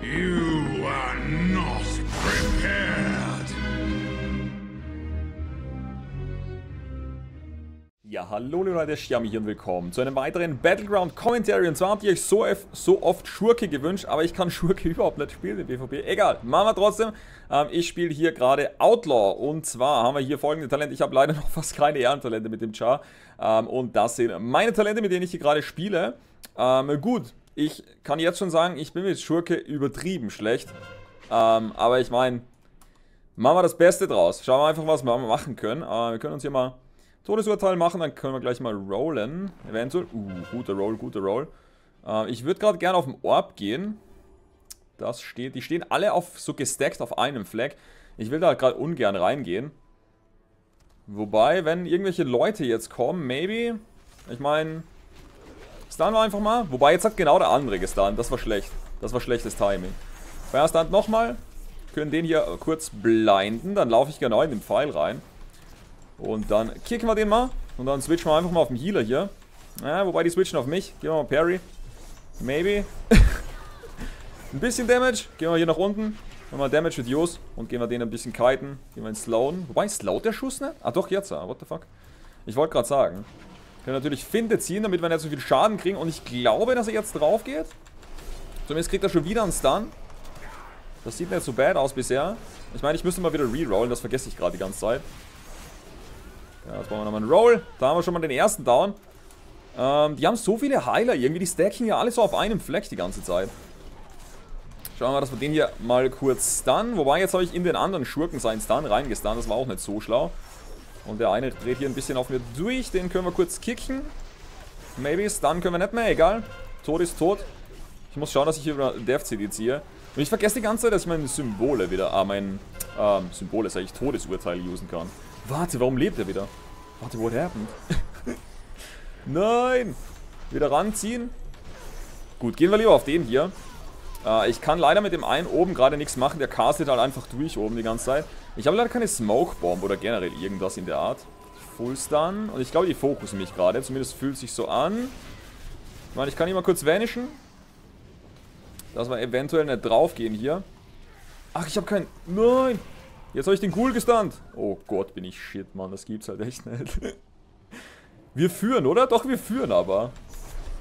You are not prepared. Ja, hallo Leute, Xiami hier und willkommen zu einem weiteren Battleground Commentary. Und zwar habt ihr euch so, so oft Schurke gewünscht, aber ich kann Schurke überhaupt nicht spielen in BVB. Egal, machen wir trotzdem. Ähm, ich spiele hier gerade Outlaw und zwar haben wir hier folgende Talente. Ich habe leider noch fast keine Ehrentalente mit dem Char. Ähm, und das sind meine Talente, mit denen ich hier gerade spiele. Ähm, gut, ich kann jetzt schon sagen, ich bin mit Schurke übertrieben schlecht. Ähm, aber ich meine, machen wir das Beste draus. Schauen wir einfach, was wir machen können. Äh, wir können uns hier mal Todesurteil machen, dann können wir gleich mal rollen. Eventuell. Uh, guter Roll, guter Roll. Äh, ich würde gerade gerne auf den Orb gehen. Das steht, die stehen alle auf so gestackt auf einem Fleck. Ich will da gerade ungern reingehen. Wobei, wenn irgendwelche Leute jetzt kommen, maybe. Ich meine, Stunnen wir einfach mal. Wobei, jetzt hat genau der andere gestunt. Das war schlecht. Das war schlechtes Timing. Fire Stunt nochmal. Können den hier kurz blinden. Dann laufe ich genau in den Pfeil rein. Und dann kicken wir den mal. Und dann switchen wir einfach mal auf den Healer hier. Ja, wobei die switchen auf mich. Gehen wir mal Parry. Maybe. ein bisschen Damage. Gehen wir hier nach unten. Machen wir Damage mit Jos. Und gehen wir den ein bisschen kiten. Gehen wir in Slowen. Wobei, slowt der Schuss nicht? Ah, doch, jetzt. What the fuck? Ich wollte gerade sagen. Können natürlich Finte ziehen, damit wir nicht so viel Schaden kriegen. Und ich glaube, dass er jetzt drauf geht. Zumindest kriegt er schon wieder einen Stun. Das sieht nicht so bad aus bisher. Ich meine, ich müsste mal wieder rerollen. Das vergesse ich gerade die ganze Zeit. Ja, jetzt brauchen wir nochmal einen Roll. Da haben wir schon mal den ersten Down. Ähm, die haben so viele Heiler irgendwie. Die stacken ja alle so auf einem Fleck die ganze Zeit. Schauen wir mal, dass wir den hier mal kurz stunnen. Wobei, jetzt habe ich in den anderen Schurken seinen Stun reingestunt. Das war auch nicht so schlau. Und der eine dreht hier ein bisschen auf mir durch. Den können wir kurz kicken. Maybe Stun können wir nicht mehr. Egal. Tod ist tot. Ich muss schauen, dass ich hier über Death CD ziehe. Und ich vergesse die ganze Zeit, dass ich meine Symbole wieder, ah, mein, ähm, Symbole, sag ich, Todesurteil usen kann. Warte, warum lebt er wieder? Warte, what happened? Nein! Wieder ranziehen. Gut, gehen wir lieber auf den hier. Äh, ich kann leider mit dem einen oben gerade nichts machen. Der castet halt einfach durch oben die ganze Zeit. Ich habe leider keine Smoke Bomb oder generell irgendwas in der Art. Full Stun. Und ich glaube, die fokussen mich gerade. Zumindest fühlt sich so an. Ich meine, ich kann hier mal kurz vanishen. Dass wir eventuell nicht draufgehen hier. Ach, ich habe keinen... Nein! Jetzt habe ich den cool gestunt. Oh Gott, bin ich shit, Mann. Das gibt's halt echt nicht. Wir führen, oder? Doch, wir führen aber.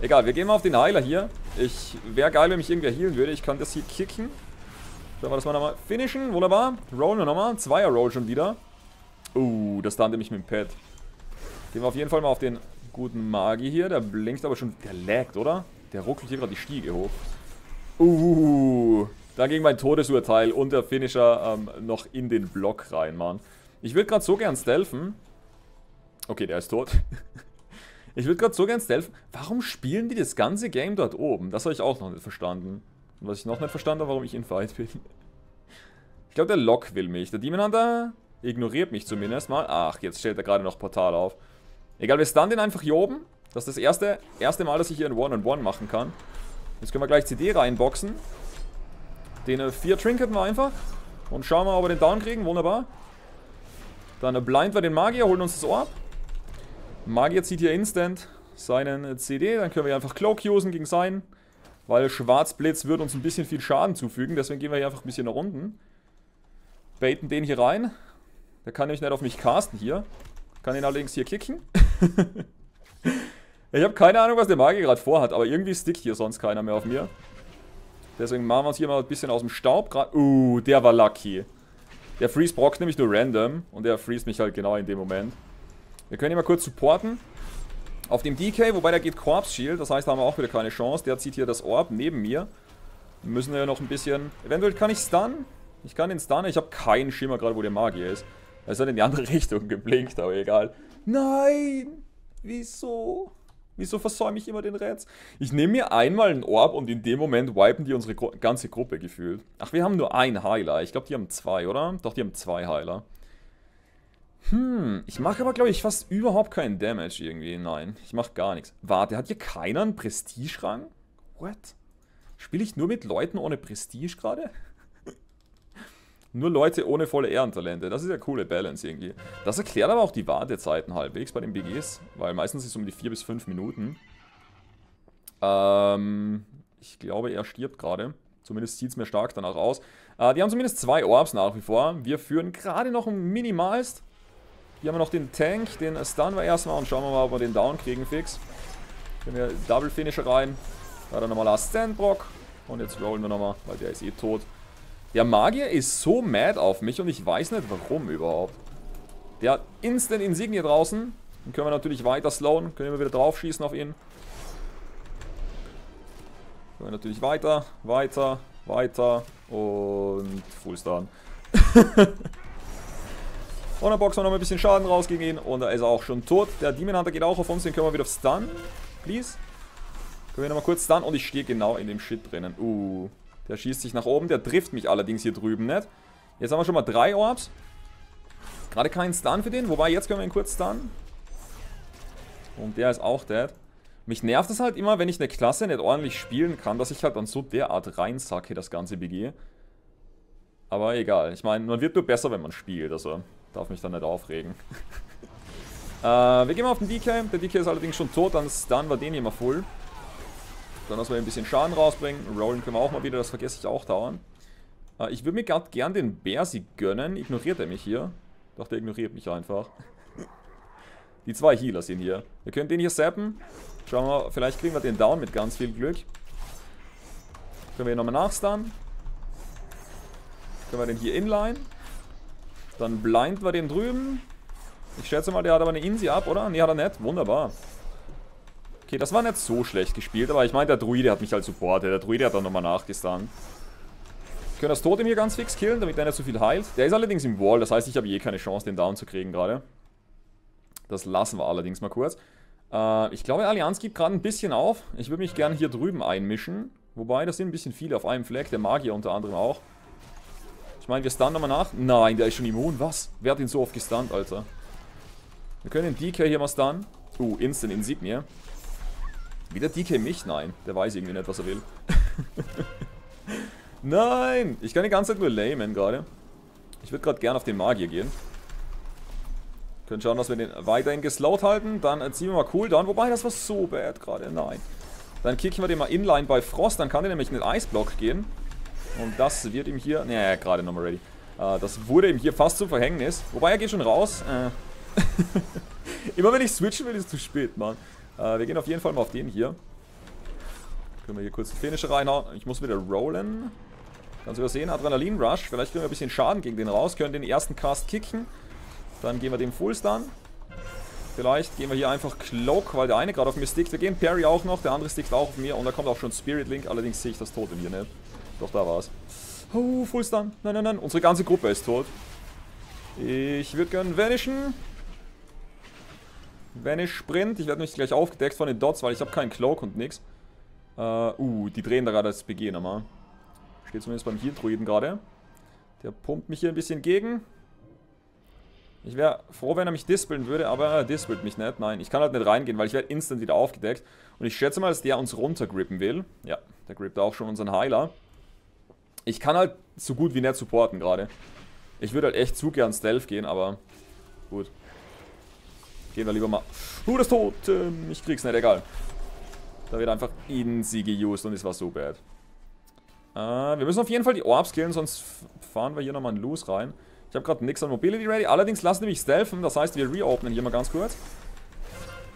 Egal, wir gehen mal auf den Heiler hier. Ich wäre geil, wenn mich irgendwer healen würde. Ich kann das hier kicken. Schauen wir das mal nochmal finishen. Wunderbar. Rollen wir nochmal. Zweier Roll schon wieder. Uh, das stande mich mit dem Pad. Gehen wir auf jeden Fall mal auf den guten Magi hier. Der blinkt aber schon... Der laggt, oder? Der ruckelt hier gerade die Stiege hoch. Uh, da ging mein Todesurteil und der Finisher ähm, noch in den Block rein, Mann. Ich würde gerade so gern stealthen. Okay, der ist tot. ich würde gerade so gern stealthen. Warum spielen die das ganze Game dort oben? Das habe ich auch noch nicht verstanden. Und was ich noch nicht verstanden habe, warum ich in Fight bin. Ich glaube, der Lock will mich. Der Demon Hunter ignoriert mich zumindest mal. Ach, jetzt stellt er gerade noch Portal auf. Egal, wir stunnen den einfach hier oben. Das ist das erste, erste Mal, dass ich hier ein One-on-One -on -One machen kann. Jetzt können wir gleich CD reinboxen. Den äh, vier Trinketten wir einfach. Und schauen wir, ob wir den Down kriegen. Wunderbar. Dann äh, blind wir den Magier, holen uns das Orb. Magier zieht hier instant seinen CD. Dann können wir einfach Cloak usen gegen seinen. Weil Schwarzblitz wird uns ein bisschen viel Schaden zufügen. Deswegen gehen wir hier einfach ein bisschen nach unten. Baiten den hier rein. Der kann nämlich nicht auf mich casten hier. Kann ihn allerdings hier kicken. ich habe keine Ahnung, was der Magier gerade vorhat. Aber irgendwie stickt hier sonst keiner mehr auf mir. Deswegen machen wir uns hier mal ein bisschen aus dem Staub. Uh, der war lucky. Der Freeze braucht nämlich nur random. Und der freeze mich halt genau in dem Moment. Wir können ihn mal kurz supporten. Auf dem DK, wobei der geht Corpse Shield. Das heißt, da haben wir auch wieder keine Chance. Der zieht hier das Orb neben mir. Wir müssen ja noch ein bisschen... Eventuell kann ich stunnen. Ich kann den stunnen. Ich habe keinen Schimmer gerade, wo der Magier ist. Er ist halt in die andere Richtung geblinkt, aber egal. Nein! Wieso? Wieso versäume ich immer den Rätsel? Ich nehme mir einmal einen Orb und in dem Moment wipen die unsere Gru ganze Gruppe gefühlt. Ach, wir haben nur einen Heiler. Ich glaube, die haben zwei, oder? Doch, die haben zwei Heiler. Hm, ich mache aber, glaube ich, fast überhaupt keinen Damage irgendwie. Nein, ich mache gar nichts. Warte, hat hier keiner einen Prestige-Rang? What? Spiele ich nur mit Leuten ohne Prestige gerade? Nur Leute ohne volle Ehrentalente. Das ist ja coole Balance irgendwie. Das erklärt aber auch die Wartezeiten halbwegs bei den BGs. Weil meistens ist es um die 4 bis 5 Minuten. Ähm, ich glaube, er stirbt gerade. Zumindest sieht es mir stark danach aus. Äh, die haben zumindest zwei Orbs nach wie vor. Wir führen gerade noch ein Minimalst. Hier haben wir noch den Tank, den Stun wir erstmal und schauen wir mal, ob wir den Down kriegen fix. Können wir Double Finisher rein. Da dann nochmal Last Sandbrock. Und jetzt rollen wir nochmal, weil der ist eh tot. Der Magier ist so mad auf mich und ich weiß nicht warum überhaupt. Der hat Instant Insignie draußen. Dann können wir natürlich weiter slowen. Können wir wieder drauf schießen auf ihn. Können wir natürlich weiter, weiter, weiter und Full Und dann boxen wir noch ein bisschen Schaden raus gegen ihn und da ist er auch schon tot. Der Demon Hunter geht auch auf uns, den können wir wieder Stun. Please. Können wir nochmal kurz Stun und ich stehe genau in dem Shit drinnen. Uh, der schießt sich nach oben, der trifft mich allerdings hier drüben nicht. Jetzt haben wir schon mal drei Orbs. Gerade keinen Stun für den, wobei jetzt können wir ihn kurz stunnen. Und der ist auch dead. Mich nervt es halt immer, wenn ich eine Klasse nicht ordentlich spielen kann, dass ich halt dann so derart reinsacke, das ganze BG. Aber egal. Ich meine, man wird nur besser, wenn man spielt. Also darf mich dann nicht aufregen. äh, wir gehen mal auf den DK. Der DK ist allerdings schon tot, dann stunnen wir den hier mal voll. Dann, dass wir ein bisschen Schaden rausbringen. Rollen können wir auch mal wieder, das vergesse ich auch dauernd. Äh, ich würde mir gerade gern den Bersi gönnen. Ignoriert er mich hier? Doch, der ignoriert mich einfach. Die zwei Healer sind hier. Wir können den hier zappen. Schauen wir mal, vielleicht kriegen wir den down mit ganz viel Glück. Können wir ihn nochmal nachstunnen. Können wir den hier inline. Dann blind wir den drüben. Ich schätze mal, der hat aber eine Insi ab, oder? Ne, hat er nicht. Wunderbar. Okay, das war nicht so schlecht gespielt, aber ich meine, der Druide hat mich halt supportet. Der Druide hat dann nochmal nachgestunt. Wir können das Totem hier ganz fix killen, damit er nicht so viel heilt. Der ist allerdings im Wall, das heißt, ich habe eh keine Chance, den down zu kriegen gerade. Das lassen wir allerdings mal kurz. Äh, ich glaube, Allianz gibt gerade ein bisschen auf. Ich würde mich gerne hier drüben einmischen. Wobei, das sind ein bisschen viele auf einem Fleck. Der Magier unter anderem auch. Meine, wir stunnen nochmal nach. Nein, der ist schon immun. Was? Wer hat ihn so oft gestunt, Alter? Wir können den DK hier mal stunnen. Uh, Instant Insignie. Wieder DK mich? Nein, der weiß irgendwie nicht, was er will. Nein! Ich kann die ganze Zeit nur lamen gerade. Ich würde gerade gerne auf den Magier gehen. Können schauen, dass wir den weiterhin geslowt halten. Dann ziehen wir mal Cooldown. Wobei, das war so bad gerade. Nein. Dann kicken wir den mal inline bei Frost. Dann kann der nämlich in den Eisblock gehen. Und das wird ihm hier... Ne, gerade nochmal ready. Uh, das wurde ihm hier fast zum Verhängnis. Wobei, er geht schon raus. Äh. Immer wenn ich switchen will, ist es zu spät, Mann. Uh, wir gehen auf jeden Fall mal auf den hier. Können wir hier kurz die Finische reinhauen. Ich muss wieder rollen. Ganz übersehen, Adrenalin Rush. Vielleicht kriegen wir ein bisschen Schaden gegen den raus. Können den ersten Cast kicken. Dann gehen wir dem Full Stun. Vielleicht gehen wir hier einfach Cloak, weil der eine gerade auf mir stickt. Wir gehen Parry auch noch, der andere stickt auch auf mir. Und da kommt auch schon Spirit Link. Allerdings sehe ich das Totem hier nicht. Doch, da war's. Oh, Full Stun. Nein, nein, nein. Unsere ganze Gruppe ist tot. Ich würde gerne vanishen. Vanish Sprint. Ich werde mich gleich aufgedeckt von den Dots, weil ich habe keinen Cloak und nix. Uh, uh, die drehen da gerade das BG nochmal. Steht zumindest beim Heal-Druiden gerade. Der pumpt mich hier ein bisschen gegen. Ich wäre froh, wenn er mich dispeln würde, aber er dispelt mich nicht. Nein, ich kann halt nicht reingehen, weil ich werde instant wieder aufgedeckt. Und ich schätze mal, dass der uns runtergrippen will. Ja, der grippt auch schon unseren Heiler. Ich kann halt so gut wie nicht supporten gerade. Ich würde halt echt zu gern Stealth gehen, aber gut. Gehen wir lieber mal. Uh, das. Ähm, ich krieg's nicht, egal. Da wird einfach Easy geused und es war so bad. Äh, wir müssen auf jeden Fall die Orbs killen, sonst fahren wir hier nochmal ein Loose rein. Ich habe gerade nichts an Mobility ready. Allerdings lassen wir mich stealthen. Das heißt, wir reopenen hier mal ganz kurz.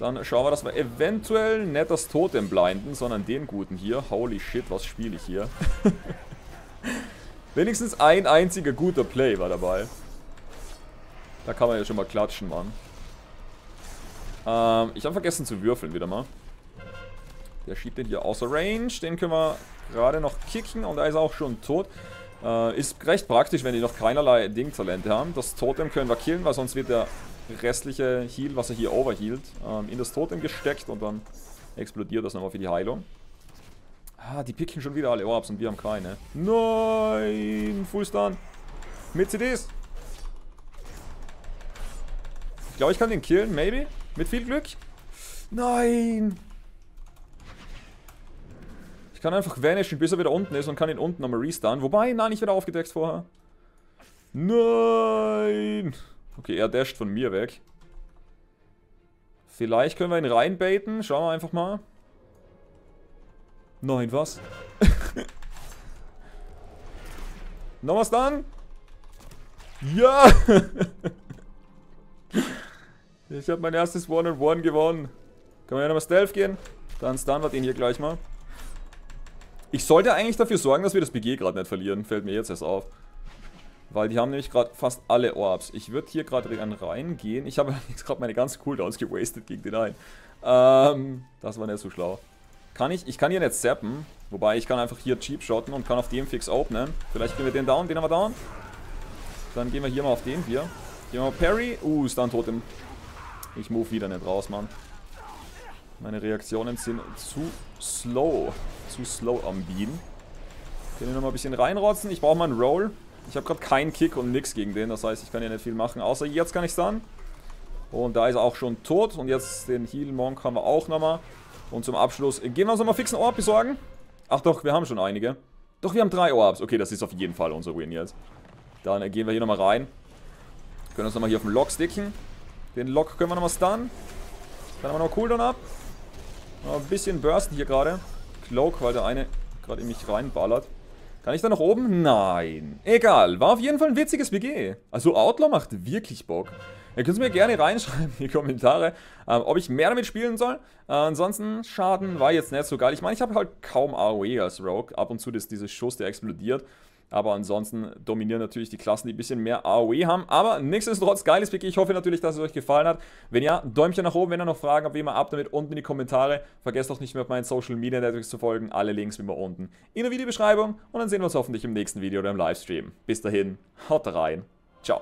Dann schauen wir, dass wir eventuell nicht das Totem blinden, sondern den guten hier. Holy shit, was spiele ich hier? Wenigstens ein einziger guter Play war dabei. Da kann man ja schon mal klatschen, Mann. Ähm, ich habe vergessen zu würfeln wieder mal. Der schiebt den hier außer Range. Den können wir gerade noch kicken und er ist auch schon tot. Äh, ist recht praktisch, wenn die noch keinerlei Ding-Talente haben. Das Totem können wir killen, weil sonst wird der restliche Heal, was er hier overhealt, ähm, in das Totem gesteckt und dann explodiert das nochmal für die Heilung. Ah, die picken schon wieder alle Orbs und wir haben keine. Nein, Fullstun. Mit CDs. Ich glaube, ich kann den killen, maybe. Mit viel Glück. Nein. Ich kann einfach vanishen, bis er wieder unten ist und kann ihn unten nochmal restunnen. Wobei, nein, ich werde aufgedeckt vorher. Nein! Okay, er dasht von mir weg. Vielleicht können wir ihn reinbaiten. Schauen wir einfach mal. Nein, was? Nochmal Stun. Ja! ich habe mein erstes One-on-One gewonnen. Kann man ja nochmal Stealth gehen? Dann Stun wir den hier gleich mal. Ich sollte eigentlich dafür sorgen, dass wir das BG gerade nicht verlieren. Fällt mir jetzt erst auf. Weil die haben nämlich gerade fast alle Orbs. Ich würde hier gerade reingehen. Ich habe jetzt gerade meine ganzen Cooldowns gewastet gegen den einen. Ähm, das war nicht so schlau. Kann ich? Ich kann hier nicht zappen. Wobei, ich kann einfach hier cheap shotten und kann auf dem fix openen. Vielleicht kriegen wir den down. Den haben wir down. Dann gehen wir hier mal auf den hier. Gehen wir mal Parry. Uh, ist dann tot im... Ich move wieder nicht raus, Mann. Meine Reaktionen sind zu slow. Zu slow am Bean. Können wir nochmal ein bisschen reinrotzen. Ich brauche mal einen Roll. Ich habe gerade keinen Kick und nix gegen den. Das heißt, ich kann hier nicht viel machen. Außer jetzt kann ich dann. Und da ist er auch schon tot. Und jetzt den Heal Monk haben wir auch nochmal. Und zum Abschluss gehen wir uns nochmal fixen Orb besorgen. Ach doch, wir haben schon einige. Doch, wir haben drei Orbs. Okay, das ist auf jeden Fall unser Win jetzt. Dann gehen wir hier nochmal rein. Können uns nochmal hier auf den Lock sticken. Den Lock können wir nochmal stunnen. Dann haben wir noch Cooldown ab. Noch ein bisschen bursten hier gerade. Cloak, weil der eine gerade in mich reinballert. Kann ich da nach oben? Nein. Egal. War auf jeden Fall ein witziges BG. Also Outlaw macht wirklich Bock. Ihr könnt es mir gerne reinschreiben in die Kommentare, ähm, ob ich mehr damit spielen soll. Äh, ansonsten, Schaden war jetzt nicht so geil. Ich meine, ich habe halt kaum AOE als Rogue. Ab und zu ist dieser Schuss, der explodiert. Aber ansonsten dominieren natürlich die Klassen, die ein bisschen mehr AOE haben. Aber nichtsdestotrotz, geiles Pick. Ich hoffe natürlich, dass es euch gefallen hat. Wenn ja, Däumchen nach oben. Wenn ihr noch Fragen habt, wie immer ab damit unten in die Kommentare. Vergesst auch nicht mehr auf meinen Social Media Networks zu folgen. Alle Links wie immer unten in der Videobeschreibung. Und dann sehen wir uns hoffentlich im nächsten Video oder im Livestream. Bis dahin, haut rein. Ciao.